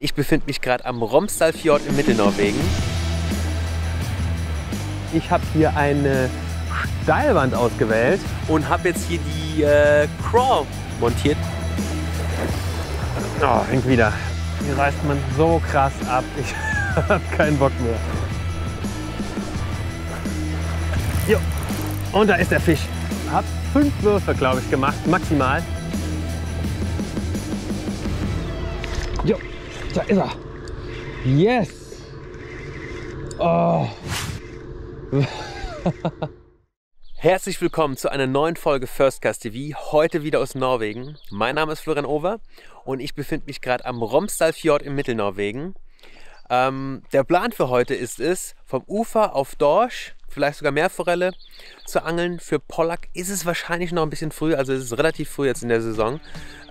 Ich befinde mich gerade am Romsdalfjord in Mittelnorwegen. Ich habe hier eine Steilwand ausgewählt und habe jetzt hier die äh, Craw montiert. Oh, hängt wieder. Hier reißt man so krass ab. Ich habe keinen Bock mehr. Jo. Und da ist der Fisch. Hab fünf Würfe, glaube ich, gemacht, maximal. Da ist er. Yes. Oh. Herzlich willkommen zu einer neuen Folge Firstcast TV, heute wieder aus Norwegen. Mein Name ist Florian Over und ich befinde mich gerade am Romsdalfjord in Mittelnorwegen. Ähm, der Plan für heute ist es, vom Ufer auf Dorsch, vielleicht sogar Meerforelle, zu angeln. Für Pollack ist es wahrscheinlich noch ein bisschen früh, also es ist relativ früh jetzt in der Saison.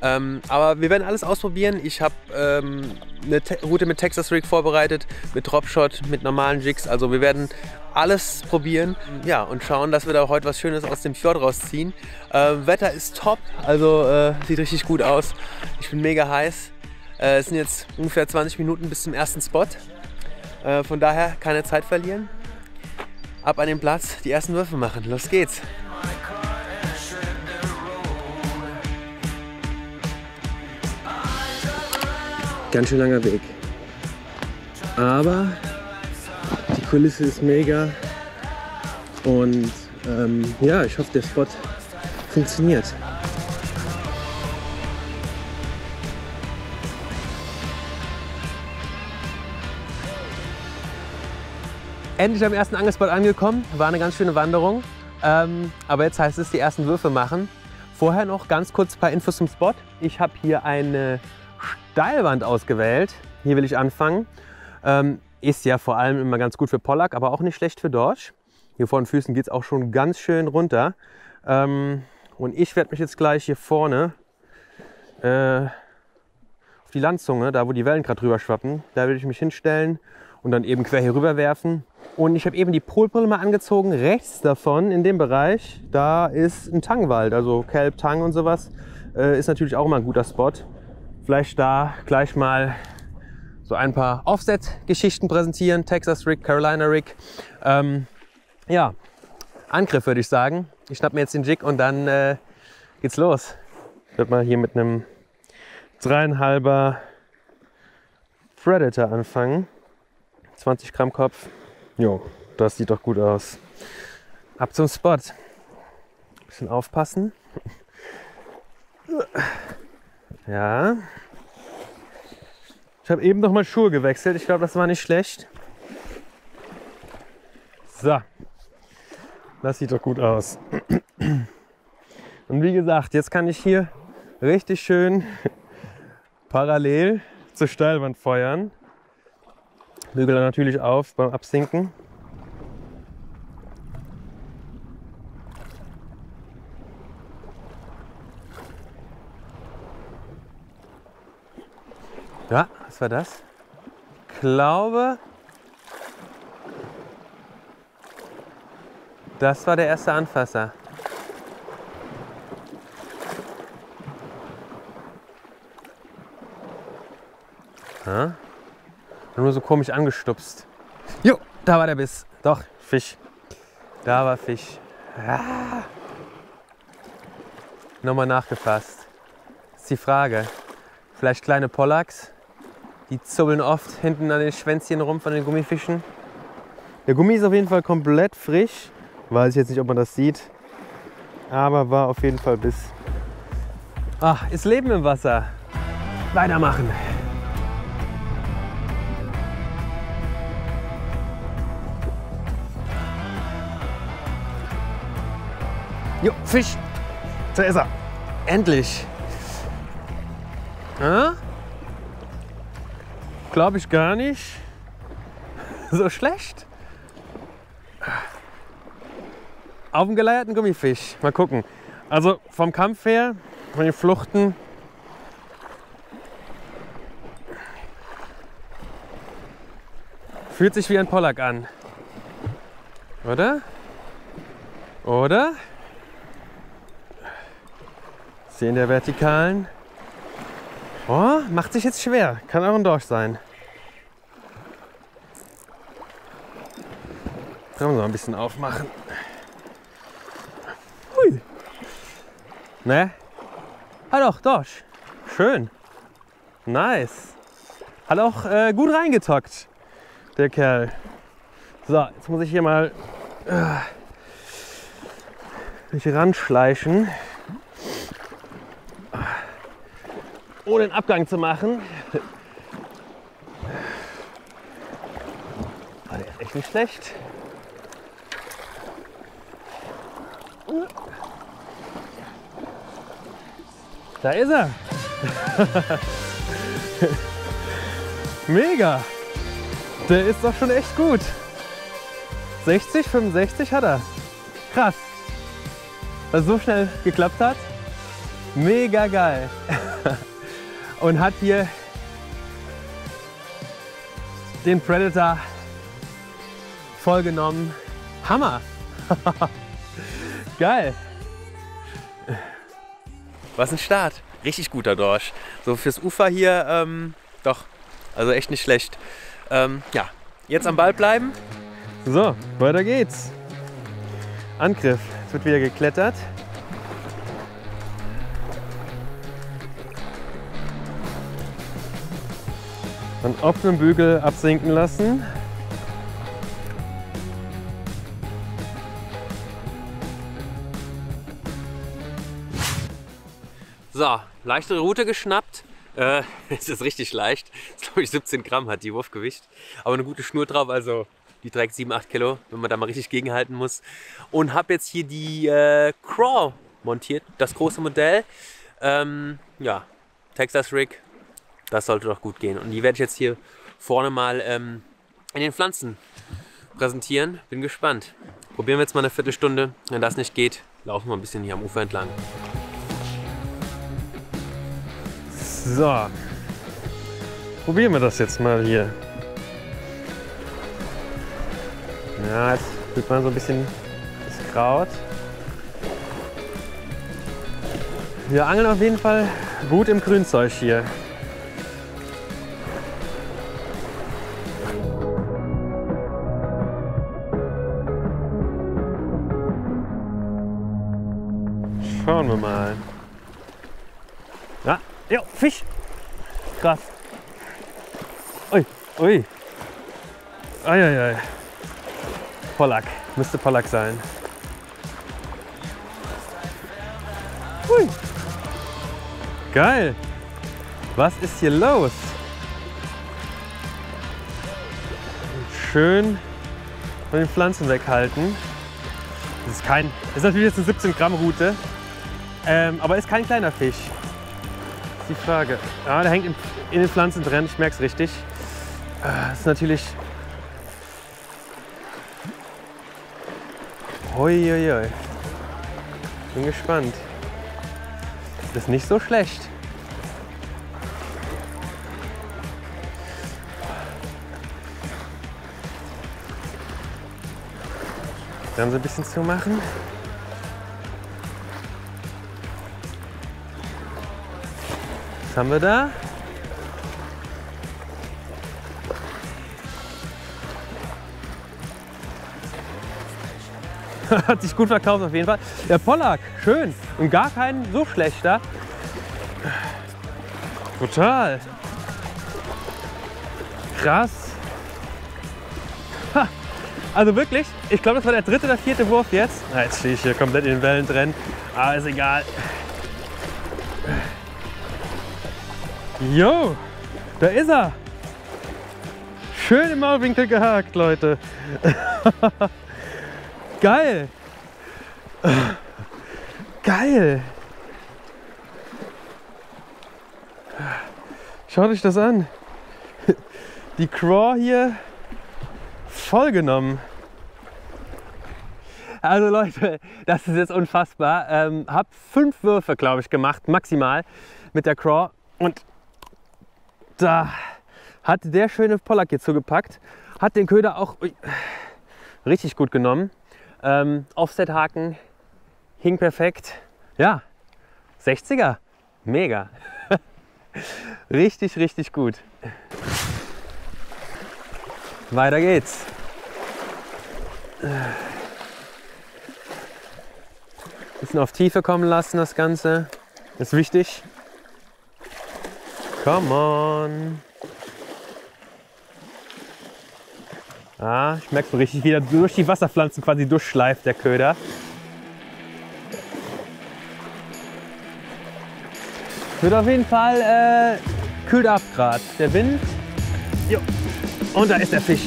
Ähm, aber wir werden alles ausprobieren. Ich habe ähm, eine Te Route mit Texas Rig vorbereitet, mit Dropshot, mit normalen Jigs. Also wir werden alles probieren ja, und schauen, dass wir da heute was Schönes aus dem Fjord rausziehen. Äh, Wetter ist top, also äh, sieht richtig gut aus. Ich bin mega heiß. Äh, es sind jetzt ungefähr 20 Minuten bis zum ersten Spot. Äh, von daher keine Zeit verlieren. Ab an den Platz, die ersten Würfe machen. Los geht's. Ganz schön langer Weg. Aber die Kulisse ist mega. Und ähm, ja, ich hoffe, der Spot funktioniert. Endlich am ersten Angelspot angekommen. War eine ganz schöne Wanderung. Ähm, aber jetzt heißt es, die ersten Würfe machen. Vorher noch ganz kurz ein paar Infos zum Spot. Ich habe hier eine Steilwand ausgewählt. Hier will ich anfangen. Ähm, ist ja vor allem immer ganz gut für Pollack, aber auch nicht schlecht für Dorsch. Hier vor den Füßen geht es auch schon ganz schön runter. Ähm, und ich werde mich jetzt gleich hier vorne äh, auf die Landzunge, da wo die Wellen gerade drüber schwappen, da will ich mich hinstellen und dann eben quer hier rüber werfen. Und ich habe eben die Polbrille mal angezogen. Rechts davon, in dem Bereich, da ist ein Tangwald, also Kelb, Tang und sowas. Äh, ist natürlich auch immer ein guter Spot. Vielleicht da gleich mal so ein paar Offset-Geschichten präsentieren. Texas Rig, Carolina Rig. Ähm, ja, Angriff würde ich sagen. Ich schnapp mir jetzt den Jig und dann äh, geht's los. Ich werde mal hier mit einem dreieinhalber Predator anfangen. 20 Gramm Kopf. Jo, das sieht doch gut aus. Ab zum Spot. Bisschen aufpassen. Ja. Ich habe eben noch mal Schuhe gewechselt. Ich glaube, das war nicht schlecht. So. Das sieht doch gut aus. Und wie gesagt, jetzt kann ich hier richtig schön parallel zur Steilwand feuern. Bügel natürlich auf beim Absinken. Ja, was war das? Ich glaube, das war der erste Anfasser. Ja. Nur so komisch angestupst. Jo, da war der Biss. Doch, Fisch. Da war Fisch. Ah. Nochmal nachgefasst. Ist die Frage. Vielleicht kleine Pollacks. Die zubbeln oft hinten an den Schwänzchen rum von den Gummifischen. Der Gummi ist auf jeden Fall komplett frisch. Weiß ich jetzt nicht, ob man das sieht. Aber war auf jeden Fall Biss. Ach, ist Leben im Wasser. Weitermachen. Jo, Fisch. Da ist er. Endlich. Ja? Glaube ich gar nicht. So schlecht. Auf dem geleierten Gummifisch. Mal gucken. Also vom Kampf her, von den Fluchten. Fühlt sich wie ein Pollack an. Oder? Oder? Sie in der Vertikalen. Oh, macht sich jetzt schwer. Kann auch ein Dorsch sein. Können wir ein bisschen aufmachen. Hui. Ne? Ah doch, Dorsch. Schön. Nice. Hat auch äh, gut reingetockt, der Kerl. So, jetzt muss ich hier mal äh, mich ranschleichen. Ohne den Abgang zu machen. War der ist echt nicht schlecht. Da ist er. Mega. Der ist doch schon echt gut. 60, 65 hat er. Krass. Dass so schnell geklappt hat. Mega geil. Und hat hier den Predator vollgenommen. Hammer. geil. Was ein Start. Richtig guter Dorsch. So fürs Ufer hier, ähm, doch, also echt nicht schlecht. Ähm, ja, jetzt am Ball bleiben. So, weiter geht's. Angriff. Es wird wieder geklettert. An offenem Bügel absinken lassen. So, leichtere Route geschnappt. Äh, es ist richtig leicht. Das glaube ich 17 Gramm hat die Wurfgewicht. Aber eine gute Schnur drauf, also die trägt 7, 8 Kilo, wenn man da mal richtig gegenhalten muss. Und habe jetzt hier die äh, Craw montiert, das große Modell. Ähm, ja, Texas Rig, das sollte doch gut gehen. Und die werde ich jetzt hier vorne mal ähm, in den Pflanzen präsentieren. Bin gespannt. Probieren wir jetzt mal eine Viertelstunde. Wenn das nicht geht, laufen wir ein bisschen hier am Ufer entlang. So. Probieren wir das jetzt mal hier. Ja, jetzt fühlt man so ein bisschen das Kraut. Wir angeln auf jeden Fall gut im Grünzeug hier. Ui, ui. Eieiei. Pollack. Müsste Pollack sein. Hui. Geil. Was ist hier los? Schön von den Pflanzen weghalten. Das ist kein, das ist natürlich jetzt eine 17 Gramm Route, ähm, aber ist kein kleiner Fisch. Das ist die Frage. Ja, der hängt in, in den Pflanzen drin, ich merke es richtig. Äh, Das ist natürlich Uiuiui. Bin gespannt. Das ist nicht so schlecht. Dann so ein bisschen zumachen. Was haben wir da? Hat sich gut verkauft auf jeden Fall. Der Pollack, schön. Und gar kein so schlechter. Total. Krass. Ha. Also wirklich, ich glaube, das war der dritte oder vierte Wurf jetzt. Na, jetzt stehe ich hier komplett in den Wellen drin. Aber ist egal. Jo, da ist er. Schön im Maulwinkel gehakt, Leute. Geil. Geil. Schaut euch das an. Die Craw hier vollgenommen. Also Leute, das ist jetzt unfassbar. Ähm, hab fünf Würfe, glaube ich, gemacht, maximal mit der Craw. Und da hat der schöne Pollack hier zugepackt. Hat den Köder auch richtig gut genommen. Ähm, Offset-Haken hing perfekt. Ja, 60er, mega. richtig, richtig gut. Weiter geht's. Bisschen auf Tiefe kommen lassen, das Ganze. Ist wichtig. Come on. Ah, ich merke so richtig, wie er durch die Wasserpflanzen quasi durchschleift, der Köder. Wird auf jeden Fall äh, kühlt ab gerade. Der Wind. Jo. Und da ist der Fisch.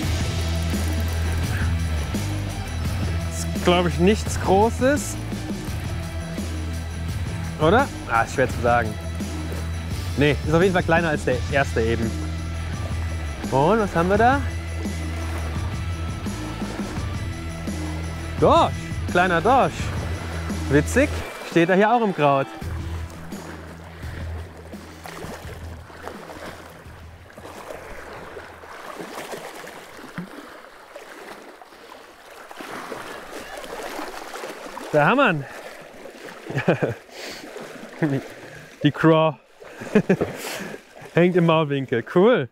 Ist glaube ich nichts Großes. Oder? Ah, ist schwer zu sagen. Nee, ist auf jeden Fall kleiner als der erste eben. Und was haben wir da? Dorsch, kleiner Dorsch. Witzig, steht er hier auch im Kraut. Da haben wir ihn. Die Craw hängt im Maulwinkel. Cool.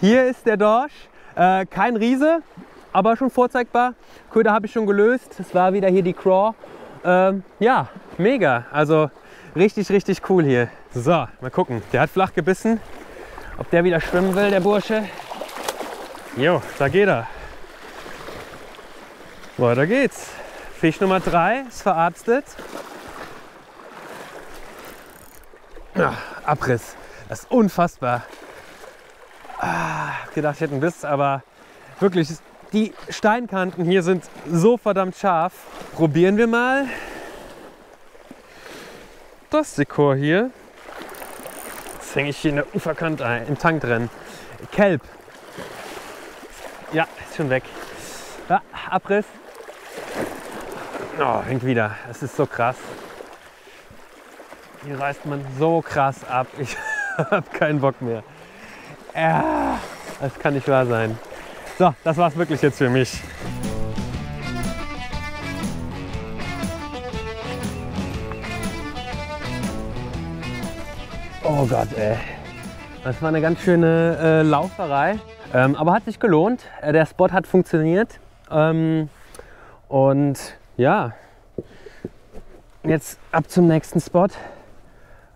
Hier ist der Dorsch. Äh, kein Riese, aber schon vorzeigbar. Köder habe ich schon gelöst. Das war wieder hier die Craw. Ähm, ja, mega. Also richtig, richtig cool hier. So, mal gucken. Der hat flach gebissen. Ob der wieder schwimmen will, der Bursche. Jo, da geht er. Weiter geht's. Fisch Nummer 3 ist verarztet. Ja, Abriss. Das ist unfassbar. Ah, gedacht, ich hätte einen Biss, aber wirklich, die Steinkanten hier sind so verdammt scharf. Probieren wir mal das Dekor hier. Jetzt hänge ich hier in der Uferkante ein, im Tank drin. Kelb. Ja, ist schon weg. Ja, Abriss. Oh, hängt wieder. Es ist so krass. Hier reißt man so krass ab. Ich habe keinen Bock mehr. Ja, das kann nicht wahr sein. So, das war's wirklich jetzt für mich. Oh Gott, ey. Das war eine ganz schöne äh, Lauferei. Ähm, aber hat sich gelohnt. Äh, der Spot hat funktioniert. Ähm, und ja, jetzt ab zum nächsten Spot.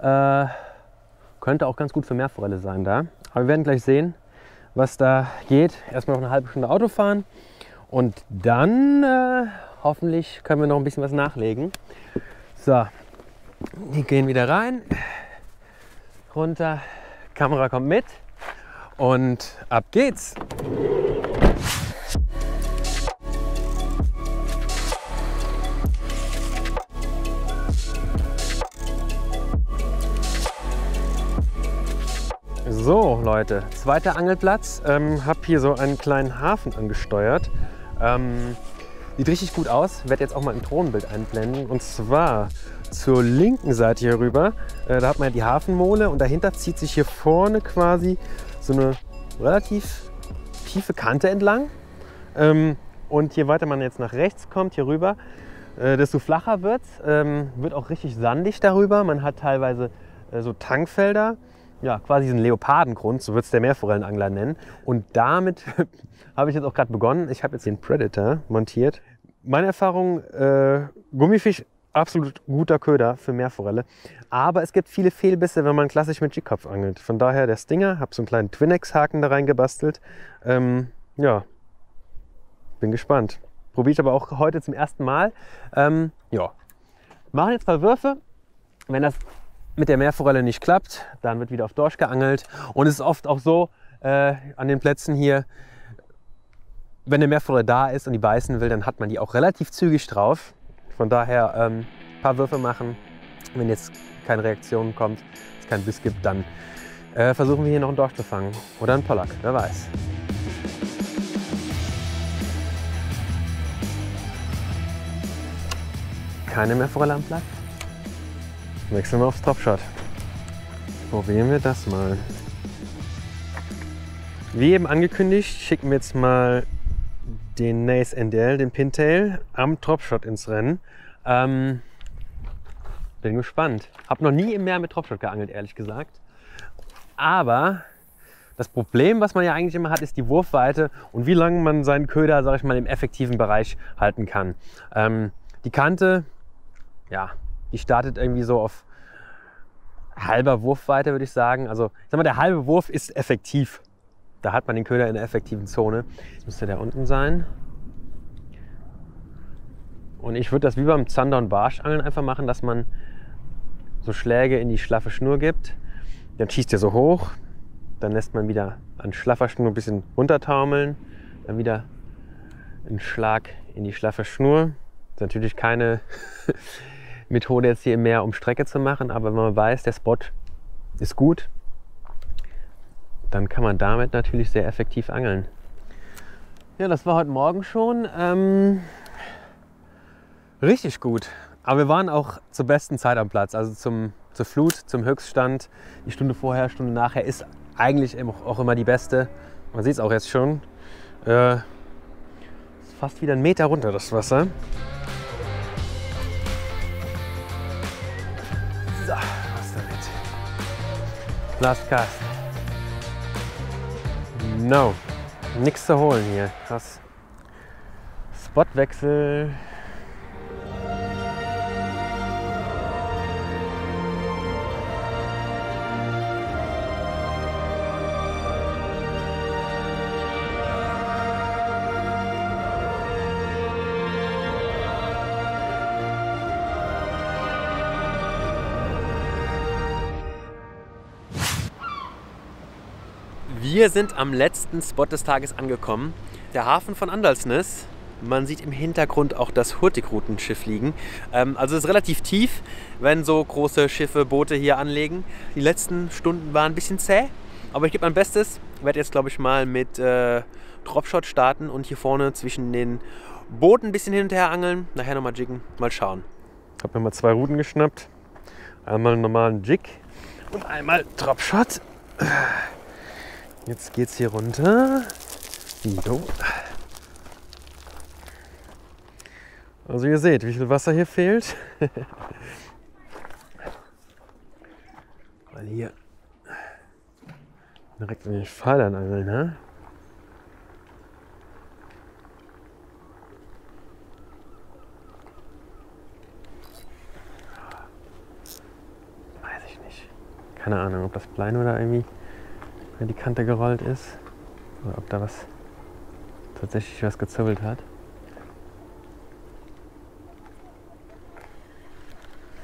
Äh, könnte auch ganz gut für Meerforelle sein da. Aber wir werden gleich sehen, was da geht. Erstmal noch eine halbe Stunde Auto fahren und dann äh, hoffentlich können wir noch ein bisschen was nachlegen. So, wir gehen wieder rein, runter, Kamera kommt mit und ab geht's. So Leute, zweiter Angelplatz. Ähm, hab hier so einen kleinen Hafen angesteuert. Ähm, sieht richtig gut aus. Werde jetzt auch mal ein Drohnenbild einblenden. Und zwar zur linken Seite hier rüber. Äh, da hat man die Hafenmole und dahinter zieht sich hier vorne quasi so eine relativ tiefe Kante entlang. Ähm, und je weiter man jetzt nach rechts kommt, hier rüber, äh, desto flacher wird es. Ähm, wird auch richtig sandig darüber. Man hat teilweise äh, so Tankfelder ja, quasi einen Leopardengrund, so wird es der Meerforellenangler nennen. Und damit habe ich jetzt auch gerade begonnen. Ich habe jetzt den Predator montiert. Meine Erfahrung, äh, Gummifisch, absolut guter Köder für Meerforelle. Aber es gibt viele Fehlbisse, wenn man klassisch mit G-Kopf angelt. Von daher der Stinger, habe so einen kleinen Twinex-Haken da reingebastelt. Ähm, ja, bin gespannt. Probiere ich aber auch heute zum ersten Mal. Ähm, ja, machen jetzt ein paar Würfe. Wenn das mit der Meerforelle nicht klappt, dann wird wieder auf Dorsch geangelt. Und es ist oft auch so äh, an den Plätzen hier, wenn eine Meerforelle da ist und die beißen will, dann hat man die auch relativ zügig drauf. Von daher ein ähm, paar Würfe machen. Wenn jetzt keine Reaktion kommt, es keinen Biss gibt, dann äh, versuchen wir hier noch einen Dorsch zu fangen. Oder einen Pollack, wer weiß. Keine Meerforelle am Platz. Wechseln wir aufs Topshot. Probieren wir das mal. Wie eben angekündigt, schicken wir jetzt mal den Nace NDL, den Pintail, am Topshot ins Rennen. Ähm, bin gespannt. Hab noch nie im Meer mit Topshot geangelt, ehrlich gesagt. Aber das Problem, was man ja eigentlich immer hat, ist die Wurfweite und wie lange man seinen Köder, sag ich mal, im effektiven Bereich halten kann. Ähm, die Kante, ja, die startet irgendwie so auf halber Wurfweite, würde ich sagen. Also, ich sag mal, der halbe Wurf ist effektiv. Da hat man den Köder in der effektiven Zone. Jetzt müsste der unten sein. Und ich würde das wie beim Zander- und Barschangeln einfach machen, dass man so Schläge in die schlaffe Schnur gibt. Dann schießt er so hoch, dann lässt man wieder an schlaffer Schnur ein bisschen runtertaumeln, dann wieder einen Schlag in die schlaffe Schnur. Natürlich keine Methode jetzt hier im Meer, um Strecke zu machen, aber wenn man weiß, der Spot ist gut, dann kann man damit natürlich sehr effektiv angeln. Ja, das war heute Morgen schon. Ähm, richtig gut. Aber wir waren auch zur besten Zeit am Platz, also zum, zur Flut, zum Höchststand. Die Stunde vorher, Stunde nachher ist eigentlich auch immer die beste. Man sieht es auch jetzt schon. Äh, ist fast wieder einen Meter runter, das Wasser. Last Cast. No. Nichts zu holen hier. Krass. Spotwechsel. Wir sind am letzten Spot des Tages angekommen. Der Hafen von Andalsnes. Man sieht im Hintergrund auch das Hurtigrutenschiff liegen. Ähm, also es ist relativ tief, wenn so große Schiffe, Boote hier anlegen. Die letzten Stunden waren ein bisschen zäh, aber ich gebe mein Bestes. Ich werde jetzt, glaube ich, mal mit äh, Dropshot starten und hier vorne zwischen den Booten ein bisschen hin und her angeln. Nachher nochmal jiggen. Mal schauen. Ich habe mir mal zwei Routen geschnappt. Einmal einen normalen Jig und einmal Dropshot. Jetzt geht's hier runter. Jo. Also ihr seht, wie viel Wasser hier fehlt. Weil hier direkt in den Pfeilern angeln, ne? Weiß ich nicht. Keine Ahnung, ob das Plein oder irgendwie wenn die Kante gerollt ist. Oder ob da was tatsächlich was gezirbelt hat.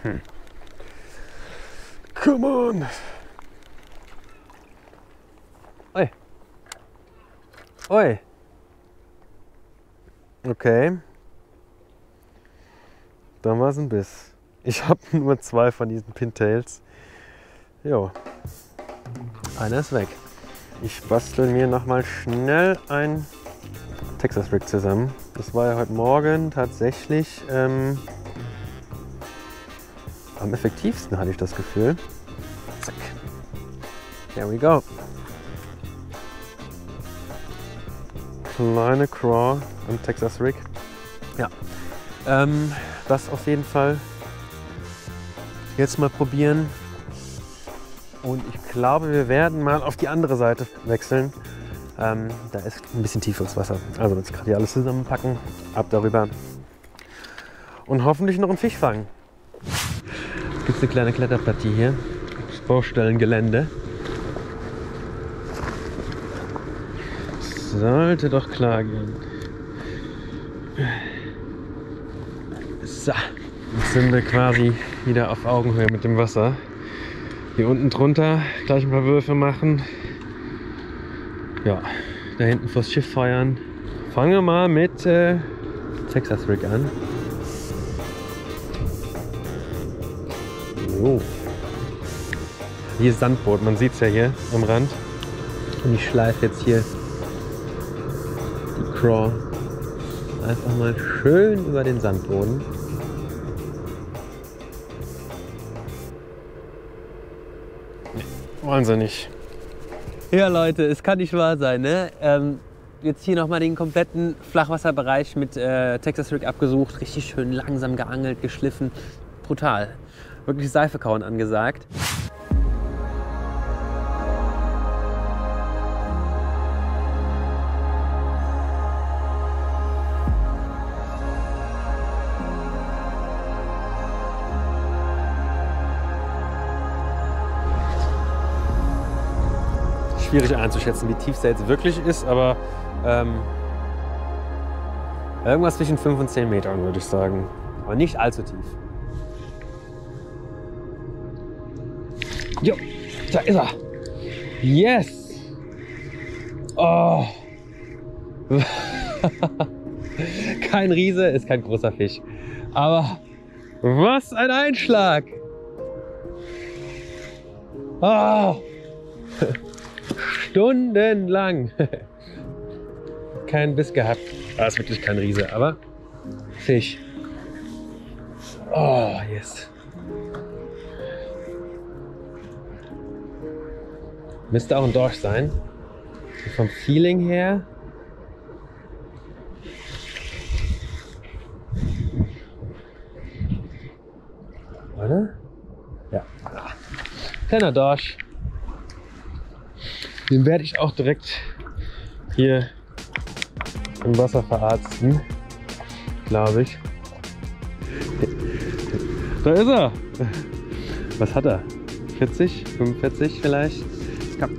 Hm. Come on! Oi! Oi! Okay. Dann war es ein Biss. Ich habe nur zwei von diesen Pintails. Jo. Einer ist weg. Ich bastel mir noch mal schnell ein Texas Rig zusammen. Das war ja heute Morgen tatsächlich ähm, am effektivsten, hatte ich das Gefühl. Zack. There we go. Kleine Craw am Texas Rig. Ja, ähm, das auf jeden Fall jetzt mal probieren. Und ich glaube, wir werden mal auf die andere Seite wechseln. Ähm, da ist ein bisschen tieferes Wasser. Also jetzt gerade hier alles zusammenpacken, ab darüber. Und hoffentlich noch einen Fisch fangen. Es gibt eine kleine Kletterpartie hier. Das Baustellengelände. Sollte doch klar gehen. So, jetzt sind wir quasi wieder auf Augenhöhe mit dem Wasser. Hier unten drunter gleich ein paar Würfe machen. Ja, da hinten vors Schiff feuern. Fangen wir mal mit äh, Texas Rig an. So. Hier ist Sandboot, man sieht es ja hier am Rand. Und ich schleife jetzt hier die Craw einfach mal schön über den Sandboden. Wahnsinnig. Ja, Leute, es kann nicht wahr sein. Ne? Ähm, jetzt hier nochmal den kompletten Flachwasserbereich mit äh, Texas Rig abgesucht. Richtig schön langsam geangelt, geschliffen. Brutal. Wirklich Seife kauen angesagt. Schwierig einzuschätzen, wie tief es jetzt wirklich ist, aber ähm, irgendwas zwischen 5 und 10 Metern, würde ich sagen. Aber nicht allzu tief. Jo, da ist er. Yes! Oh! kein Riese, ist kein großer Fisch. Aber was ein Einschlag! Oh. Stundenlang. kein Biss gehabt. War ah, ist wirklich kein Riese, aber Fisch. Oh, yes. Müsste auch ein Dorsch sein. Vom Feeling her. Oder? Ja. Kleiner Dorsch. Den werde ich auch direkt hier im Wasser verarzten. Glaube ich. Da ist er. Was hat er? 40, 45 vielleicht? Komm.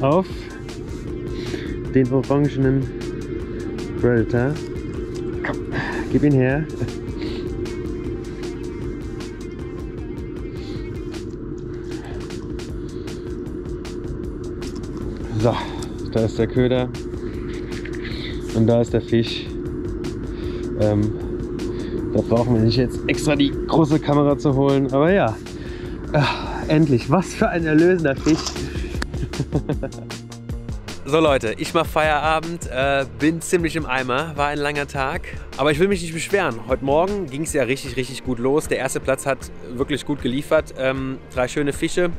Auf den orangenen Predator. Komm, gib ihn her. So, da ist der Köder und da ist der Fisch. Ähm, da brauchen wir nicht jetzt extra die große Kamera zu holen, aber ja, Ach, endlich, was für ein erlösender Fisch. So Leute, ich mache Feierabend, äh, bin ziemlich im Eimer, war ein langer Tag, aber ich will mich nicht beschweren. Heute Morgen ging es ja richtig, richtig gut los. Der erste Platz hat wirklich gut geliefert, ähm, drei schöne Fische.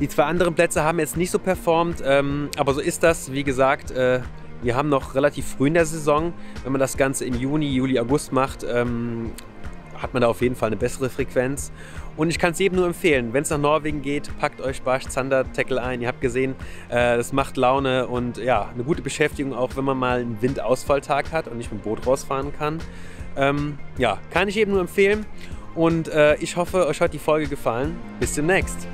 Die zwei anderen Plätze haben jetzt nicht so performt, ähm, aber so ist das. Wie gesagt, äh, wir haben noch relativ früh in der Saison. Wenn man das Ganze im Juni, Juli, August macht, ähm, hat man da auf jeden Fall eine bessere Frequenz. Und ich kann es jedem nur empfehlen, wenn es nach Norwegen geht, packt euch Barsch Zander Tackle ein. Ihr habt gesehen, äh, das macht Laune und ja, eine gute Beschäftigung, auch wenn man mal einen Windausfalltag hat und nicht mit dem Boot rausfahren kann. Ähm, ja, kann ich jedem nur empfehlen. Und äh, ich hoffe, euch hat die Folge gefallen. Bis demnächst.